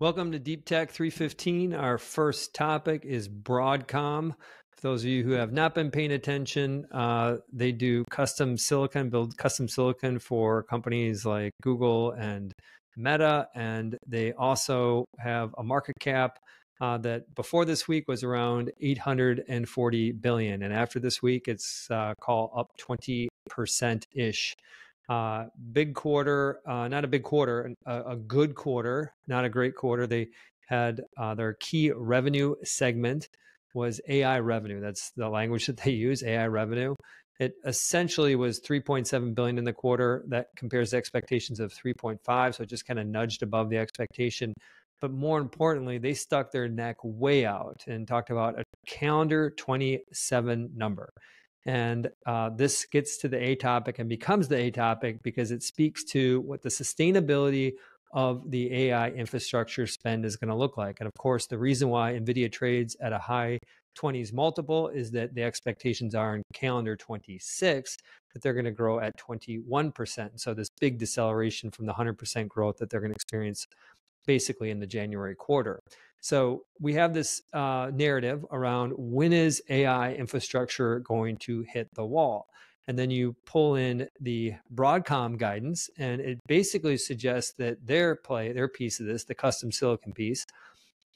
Welcome to Deep Tech 315. Our first topic is Broadcom. For those of you who have not been paying attention, uh, they do custom silicon, build custom silicon for companies like Google and Meta. And they also have a market cap uh, that before this week was around 840 billion. And after this week, it's uh, call up 20% ish. Uh, big quarter, uh, not a big quarter, a, a, good quarter, not a great quarter. They had uh, their key revenue segment was AI revenue. That's the language that they use, AI revenue. It essentially was 3.7 billion in the quarter. That compares to expectations of 3.5, so it just kind of nudged above the expectation. But more importantly, they stuck their neck way out and talked about a calendar 27 number. And uh, this gets to the A topic and becomes the A topic because it speaks to what the sustainability of the AI infrastructure spend is going to look like. And of course, the reason why NVIDIA trades at a high 20s multiple is that the expectations are in calendar 26 that they're going to grow at 21%. So, this big deceleration from the 100% growth that they're going to experience basically in the January quarter. So we have this uh, narrative around when is AI infrastructure going to hit the wall? And then you pull in the Broadcom guidance, and it basically suggests that their play, their piece of this, the custom silicon piece,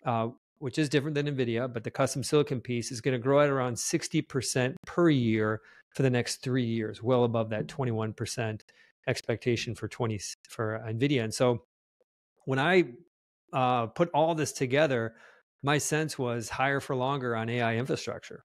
uh, which is different than NVIDIA, but the custom silicon piece is going to grow at around 60% per year for the next three years, well above that 21% expectation for 20 for NVIDIA. And so when I uh, put all this together, my sense was higher for longer on AI infrastructure.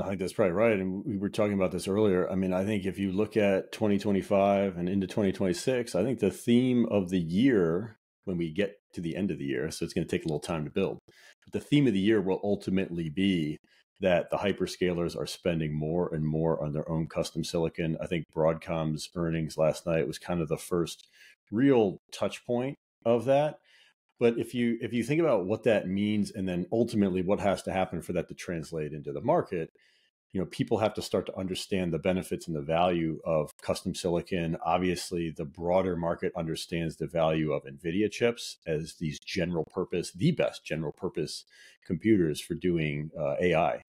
I think that's probably right. And we were talking about this earlier. I mean, I think if you look at 2025 and into 2026, I think the theme of the year when we get to the end of the year, so it's going to take a little time to build, but the theme of the year will ultimately be that the hyperscalers are spending more and more on their own custom silicon. I think Broadcom's earnings last night was kind of the first real touch point of that but if you if you think about what that means and then ultimately what has to happen for that to translate into the market you know people have to start to understand the benefits and the value of custom silicon. Obviously the broader market understands the value of nvidia chips as these general purpose the best general purpose computers for doing uh, ai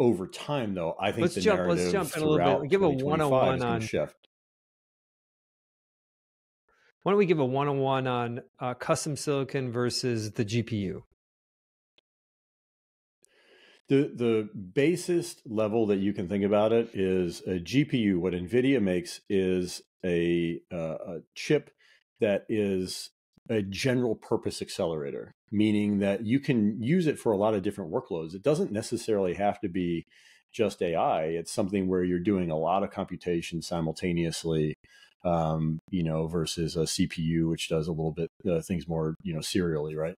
over time though i think let's the jump narrative let's jump in a little bit. give a one-on-one on shift why don't we give a one on one on uh, custom silicon versus the GPU? The the basest level that you can think about it is a GPU. What NVIDIA makes is a, uh, a chip that is a general purpose accelerator, meaning that you can use it for a lot of different workloads. It doesn't necessarily have to be just AI. It's something where you're doing a lot of computation simultaneously um, you know, versus a CPU, which does a little bit uh, things more, you know, serially, right?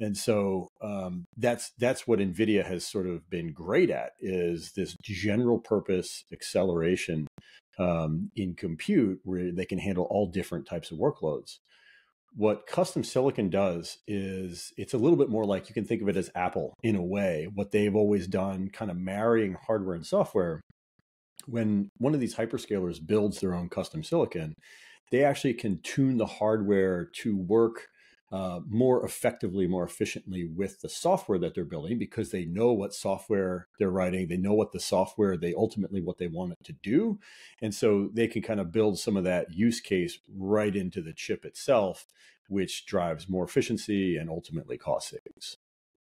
And so um, that's that's what NVIDIA has sort of been great at is this general purpose acceleration um, in compute, where they can handle all different types of workloads. What custom silicon does is it's a little bit more like you can think of it as Apple in a way. What they've always done, kind of marrying hardware and software, when one of these hyperscalers builds their own custom silicon, they actually can tune the hardware to work uh, more effectively, more efficiently with the software that they're building because they know what software they're writing. They know what the software they ultimately what they want it to do, and so they can kind of build some of that use case right into the chip itself, which drives more efficiency and ultimately cost savings.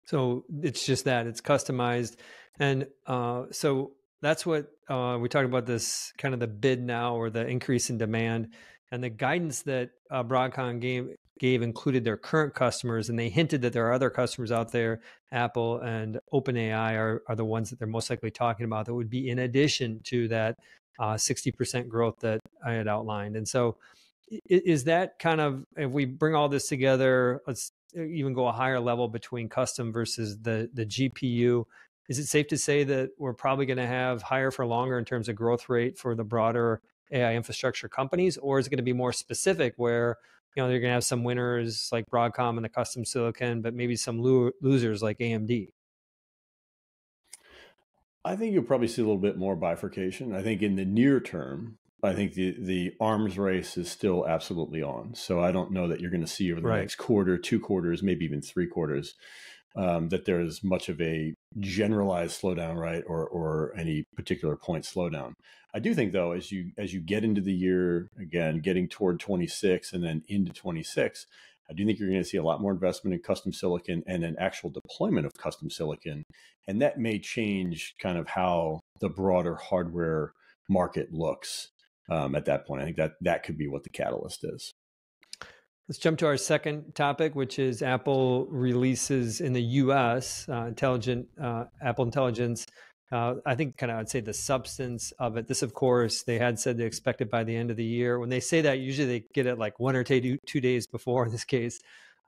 So it's just that it's customized, and uh, so that's what uh, we talked about this kind of the bid now or the increase in demand and the guidance that uh, Broadcom gave gave included their current customers and they hinted that there are other customers out there apple and openai are, are the ones that they're most likely talking about that would be in addition to that uh, 60% growth that i had outlined. And so is that kind of if we bring all this together let's uh, even go a higher level between custom versus the the gpu is it safe to say that we're probably going to have higher for longer in terms of growth rate for the broader AI infrastructure companies, or is it going to be more specific where you know they're going to have some winners like Broadcom and the custom silicon, but maybe some lo- losers like AMD? I think you'll probably see a little bit more bifurcation. I think in the near term, I think the the arms race is still absolutely on. So I don't know that you're going to see over the Right. next quarter, two quarters, maybe even three quarters, um, that there's much of a generalized slowdown, right, or or any particular point slowdown. I do think though, as you as you get into the year again, getting toward 26 and then into 26, I do think you're going to see a lot more investment in custom silicon and an actual deployment of custom silicon, and that may change kind of how the broader hardware market looks um, at that point. I think that that could be what the catalyst is. Let's jump to our second topic, which is Apple releases in the U.S. Uh, intelligent uh, Apple Intelligence. Uh, I think kind of I'd say the substance of it. This, of course, they had said they expect it by the end of the year. When they say that, usually they get it like one or two two days before. In this case,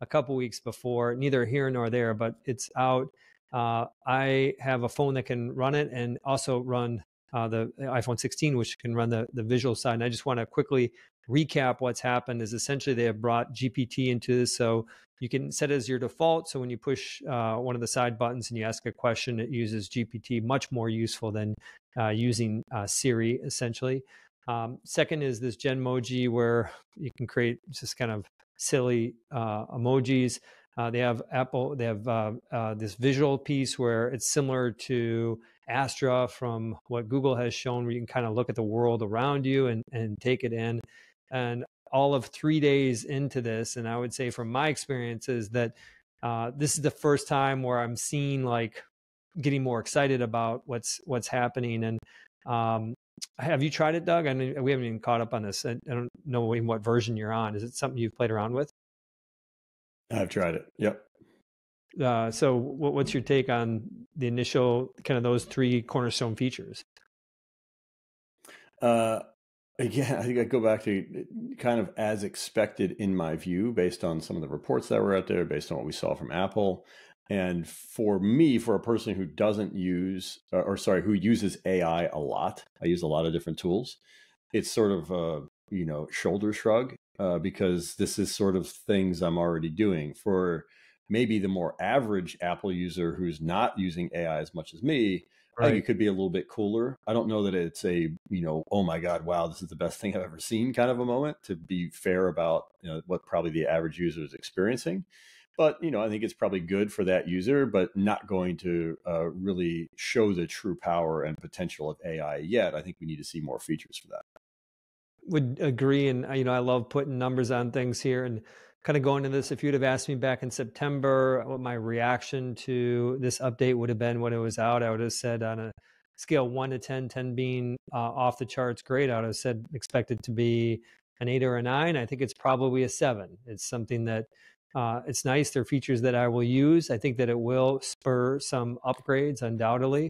a couple weeks before. Neither here nor there, but it's out. Uh, I have a phone that can run it and also run uh, the iPhone 16, which can run the the visual side. And I just want to quickly recap what's happened is essentially they have brought GPT into this. So you can set it as your default. So when you push uh, one of the side buttons and you ask a question, it uses GPT, much more useful than uh, using uh, Siri essentially. Um, second is this Genmoji where you can create just kind of silly uh, emojis. Uh, they have Apple, they have uh, uh, this visual piece where it's similar to Astra from what Google has shown, where you can kind of look at the world around you and, and take it in. And all of three days into this and i would say from my experiences that uh, this is the first time where i'm seeing like getting more excited about what's what's happening. And um, have you tried it doug? I mean we haven't even caught up on this. I, I don't know what version you're on. Is it something you've played around with? I've tried it. Yep. Uh, so what, what's your take on the initial kind of those three cornerstone features Uh, again, I think I go back to kind of as expected in my view, based on some of the reports that were out there, based on what we saw from Apple. And for me, for a person who doesn't use, or, or sorry, who uses AI a lot, I use a lot of different tools. It's sort of a you know shoulder shrug uh, because this is sort of things I'm already doing. For maybe the more average Apple user who's not using AI as much as me, I think it could be a little bit cooler. I don't know that it's a, you know, oh my God, wow, this is the best thing I've ever seen kind of a moment to be fair about you know, what probably the average user is experiencing. But, you know, I think it's probably good for that user, but not going to uh, really show the true power and potential of AI yet. I think we need to see more features for that. would agree and uh, you know i love putting numbers on things here and kind of going into this if you'd have asked me back in september what my reaction to this update would have been when it was out i would have said on a scale 1 to 10 10 being uh, off the charts great. I would have said expected to be an 8 or a 9 i think it's probably a 7 it's something that uh, it's nice. There are features that i will use. I think that it will spur some upgrades undoubtedly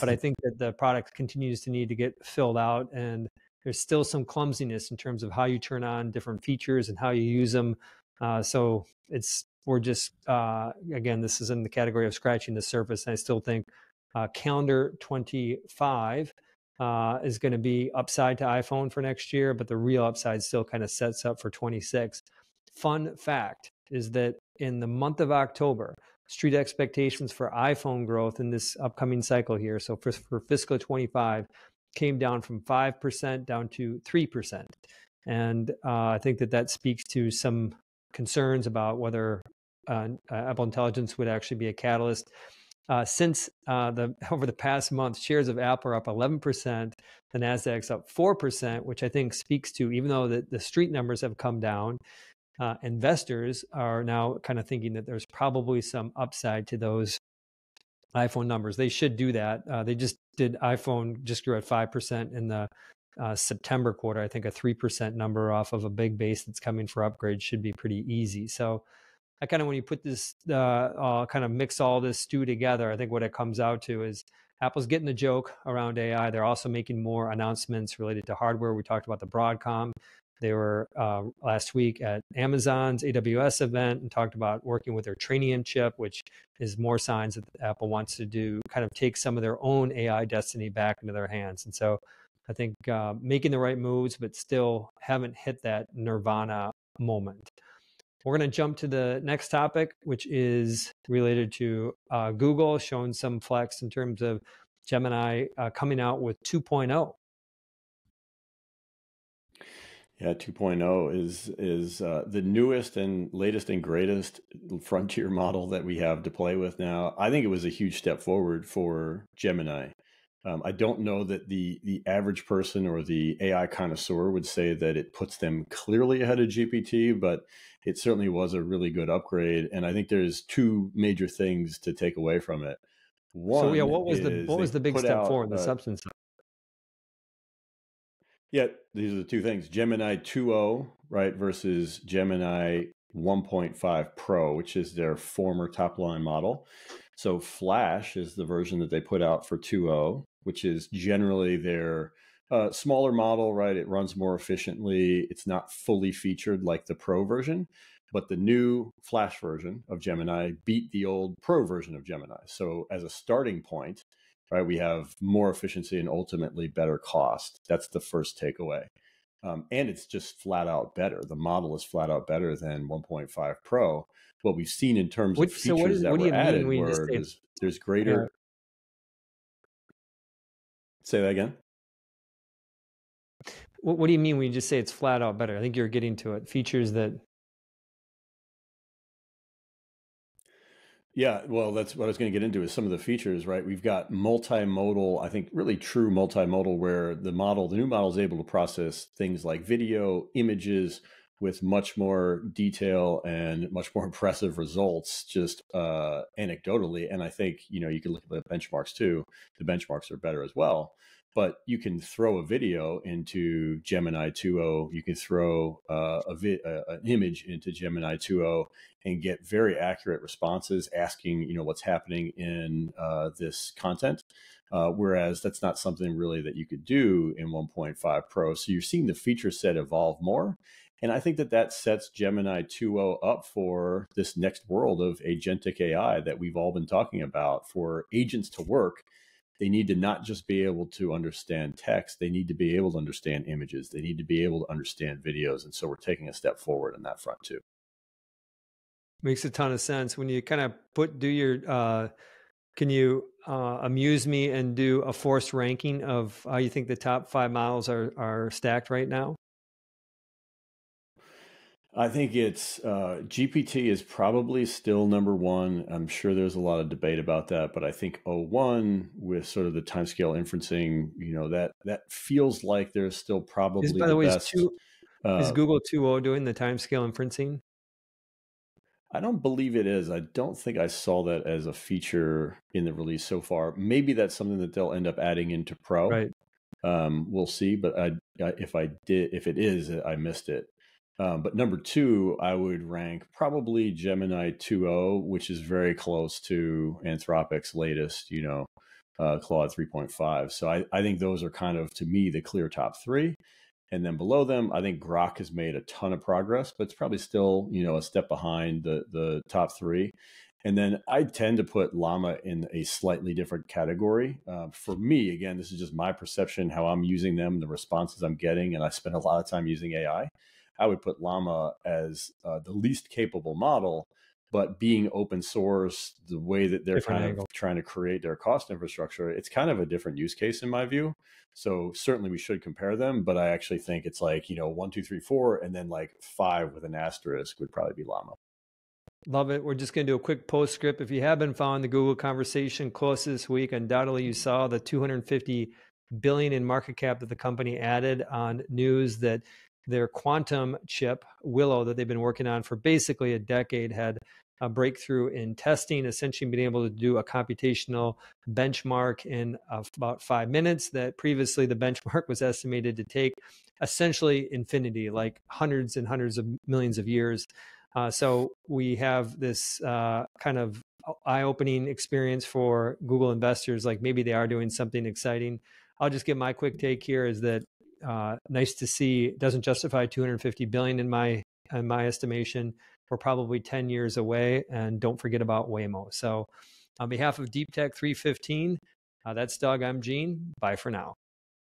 but i think that the product continues to need to get filled out and there's still some clumsiness in terms of how you turn on different features and how you use them. Uh, so it's we're just uh, again, this is in the category of scratching the surface. And I still think uh, calendar 25 uh, is going to be upside to iPhone for next year, but the real upside still kind of sets up for 26. Fun fact is that in the month of October, street expectations for iPhone growth in this upcoming cycle here, so for, for fiscal 25, came down from 5% down to 3%. And uh, I think that that speaks to some concerns about whether uh, Apple Intelligence would actually be a catalyst. Uh, since uh, the over the past month, shares of Apple are up 11%, the Nasdaq's up 4%, which I think speaks to even though the, the street numbers have come down, uh, investors are now kind of thinking that there's probably some upside to those iPhone numbers. They should do that. Uh, they just did iPhone just grew at five percent in the uh, September quarter. I think a three percent number off of a big base that's coming for upgrades should be pretty easy. So I kind of when you put this uh, uh, kind of mix all this stew together, I think what it comes out to is Apple's getting the joke around AI. They're also making more announcements related to hardware. We talked about the Broadcom. They were uh, last week at Amazon's AWS event and talked about working with their Trainium chip, which is more signs that Apple wants to do, kind of take some of their own AI destiny back into their hands. And so I think uh, making the right moves, but still haven't hit that nirvana moment. We're going to jump to the next topic, which is related to uh, Google showing some flex in terms of Gemini uh, coming out with 2.0. Yeah, 2.0 is is uh, the newest and latest and greatest frontier model that we have to play with now. I think it was a huge step forward for Gemini. Um, I don't know that the the average person or the AI connoisseur would say that it puts them clearly ahead of GPT, but it certainly was a really good upgrade. And I think there's two major things to take away from it. One, so yeah, what was the what was the big step forward, the uh, substance? Yeah, these are the two things. Gemini 2.0, right, versus Gemini 1.5 Pro, which is their former top line model. So Flash is the version that they put out for 2.0, which is generally their uh, smaller model, right? It runs more efficiently. It's not fully featured like the Pro version, but the new Flash version of Gemini beat the old Pro version of Gemini. So as a starting point, right? We have more efficiency and ultimately better cost. That's the first takeaway. Um, and it's just flat out better. The model is flat out better than 1.5 Pro. What we've seen in terms what, of features so what is, that were added were there's, there's greater. Say that again. What, what do you mean when you just say it's flat out better? I think you're getting to it. Features that Yeah, well, that's what I was going to get into is some of the features, right? We've got multimodal, I think really true multimodal where the model, the new model is able to process things like video, images with much more detail and much more impressive results just uh, anecdotally. And I think, you know, you can look at the benchmarks too. The benchmarks are better as well but you can throw a video into Gemini 2.0. You can throw uh, a vi- uh, an image into Gemini 2.0 and get very accurate responses asking, you know, what's happening in uh, this content. Uh, whereas that's not something really that you could do in 1.5 Pro. So you're seeing the feature set evolve more. And I think that that sets Gemini 2.0 up for this next world of agentic AI that we've all been talking about for agents to work they need to not just be able to understand text, they need to be able to understand images, they need to be able to understand videos. And so we're taking a step forward on that front too. Makes a ton of sense. When you kind of put, do your, uh, can you uh, amuse me and do a forced ranking of how you think the top five models are, are stacked right now? I think it's uh, GPT is probably still number one. I'm sure there's a lot of debate about that, but I think O1 with sort of the timescale inferencing, you know, that that feels like there's still probably is, by the, the way, best. Is, two, uh, is Google 2.0 doing the timescale inferencing? I don't believe it is. I don't think I saw that as a feature in the release so far. Maybe that's something that they'll end up adding into Pro. Right. Um, we'll see. But I, I, if I did, if it is, I missed it. Um, but number two, I would rank probably Gemini 2.0, which is very close to Anthropic's latest, you know, uh, Claude 3.5. So I, I think those are kind of, to me, the clear top three. And then below them, I think Grok has made a ton of progress, but it's probably still, you know, a step behind the the top three. And then I tend to put Llama in a slightly different category. Uh, for me, again, this is just my perception, how I'm using them, the responses I'm getting, and I spend a lot of time using AI. I would put Llama as uh, the least capable model, but being open source, the way that they're different kind angle. of trying to create their cost infrastructure, it's kind of a different use case in my view. So certainly we should compare them, but I actually think it's like, you know, one, two, three, four, and then like five with an asterisk would probably be Llama. Love it. We're just going to do a quick postscript. If you have been following the Google conversation close this week, undoubtedly you saw the 250 billion in market cap that the company added on news that their quantum chip, Willow, that they've been working on for basically a decade, had a breakthrough in testing, essentially being able to do a computational benchmark in uh, about five minutes. That previously the benchmark was estimated to take essentially infinity, like hundreds and hundreds of millions of years. Uh, so we have this uh, kind of eye-opening experience for Google investors. Like maybe they are doing something exciting. I'll just give my quick take here: is that uh, nice to see. Doesn't justify 250 billion in my in my estimation. We're probably 10 years away, and don't forget about Waymo. So, on behalf of Deep Tech 315, uh, that's Doug. I'm Gene. Bye for now.